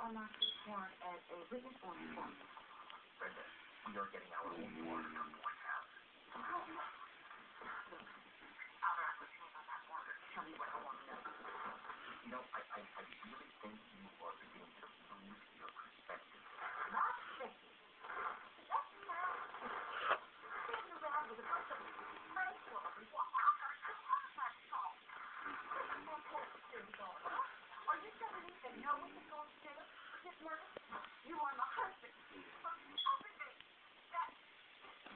on my warrant as a or informant. Brenda, we are getting our own warrant from the White House. Look, I'll ask what you need on that warrant. Tell me what I want to know. You know, I, I, I really think you are beginning to lose your perspective. My perspective. That's my perspective. Sitting around with a bunch of friends full of people. I'm going to all my talk. Listen, my poor security guard. Are you telling me that no one is going to jail this night? You are my husband. Everything. That's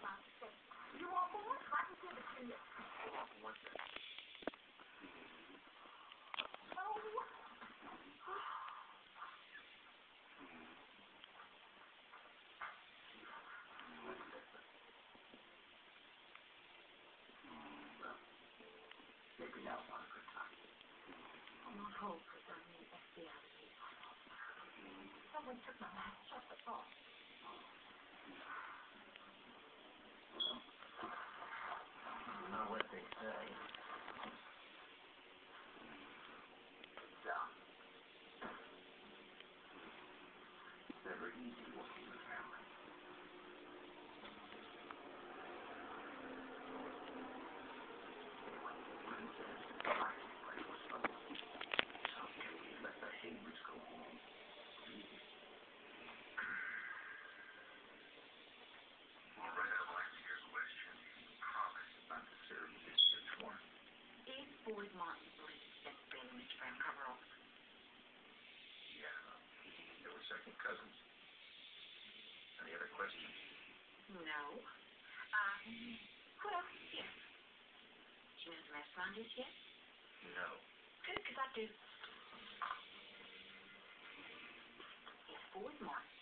my perspective. You want more? I can give it to you. Hold on for one second. Oh. Maybe now's not a good time. On hold for some FBI 한번좀나눠보셨 을? Is Boyd Martin that the Bailey Mitch Brown cover-up? Yeah, they were second cousins. Any other questions? No. Uh, well, yes. Do you know the restaurant is yet? No. Good, because I do. It's Boyd Martin